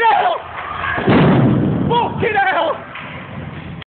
no!